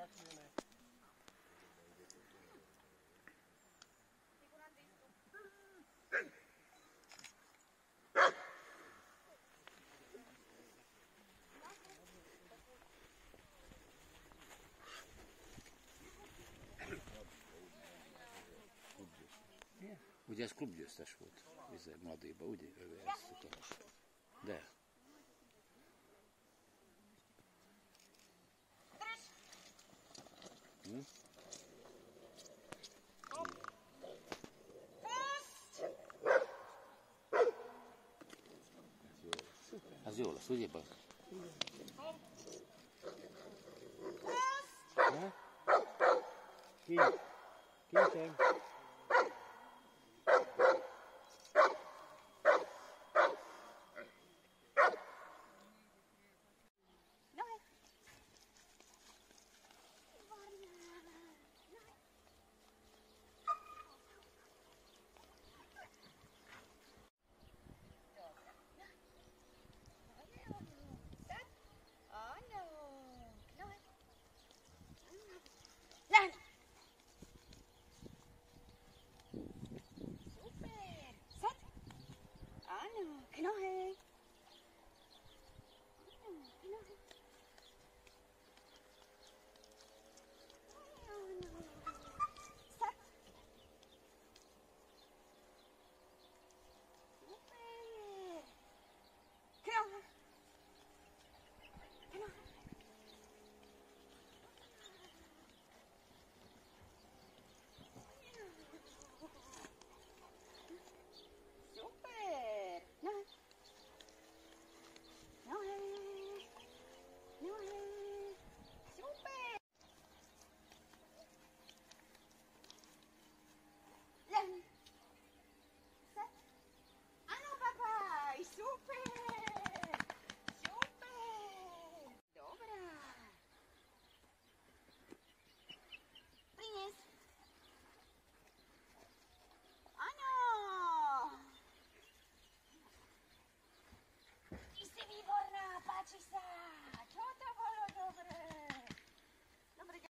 repülnek. Ugye ez klubgyőztes volt, ez Madéba, ugye? Ő ezt De. né? Aziola, suje pai. Kim? Kim sen?